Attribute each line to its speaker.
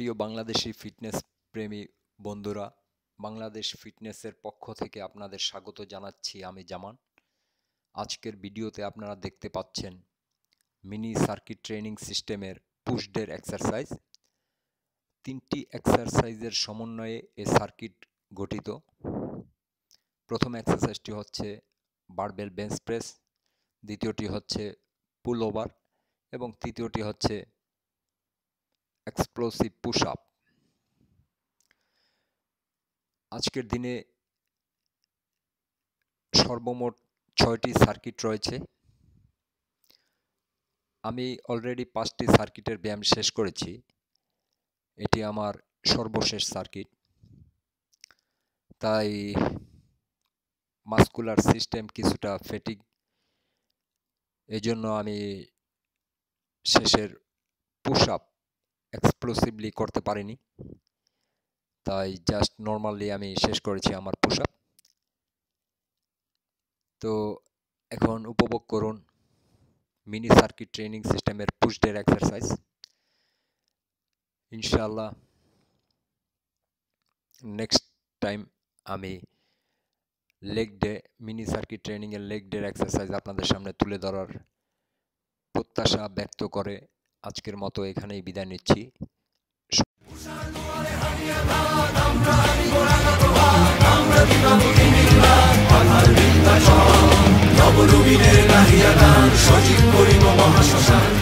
Speaker 1: প্রিয় বাংলাদেশি ফিটনেস প্রেমী বন্ধুরা, বাংলাদেশ ফিটনেসের পক্ষ থেকে আপনাদের স্বাগত জানাচ্ছি আমি জামান। আজকের ভিডিওতে আপনারা দেখতে পাচ্ছেন মিনি সার্কিট ট্রেনিং সিস্টেমের পুশডের এক্সারসাইজ তিনটি এক্সারসাইজের সমন্বয়ে এ সার্কিট গঠিত। প্রথম এক্সারসাইজটি হচ্ছে বারবেল বেঞ্চ প্রেস দ্বিতীয়টি হচ্ছে পুল ওভার এবং তৃতীয়টি হচ্ছে এক্সপ্লোসিভ পুশ আপ আজকের দিনে সর্বমোট ছয়টি সার্কিট রয়েছে। আমি অলরেডি পাঁচটি সার্কিটের ব্যায়াম শেষ করেছি। এটি আমার সর্বশেষ সার্কিট। তাই মাস্কুলার সিস্টেম কিছুটা ফেটিক এজন্য আমি শেষের পুশ আপ এক্সপ্লোসিভলি করতে পারিনি। তাই জাস্ট নর্মালি আমি শেষ করেছি আমার পোশাক তো এখন উপভোগ করুন মিনি সার্কিট ট্রেনিং সিস্টেমের পুশ ডের এক্সারসাইজ ইনশাল্লাহ নেক্সট টাইম আমি লেগ ডে মিনি সার্কিট ট্রেনিংয়ের লেগ ডের এক্সারসাইজ আপনাদের সামনে তুলে ধরার প্রত্যাশা ব্যক্ত করে আজকের মতো এখানেই বিদায় নিচ্ছি।
Speaker 2: সজীব করিব মহাশ্মশান।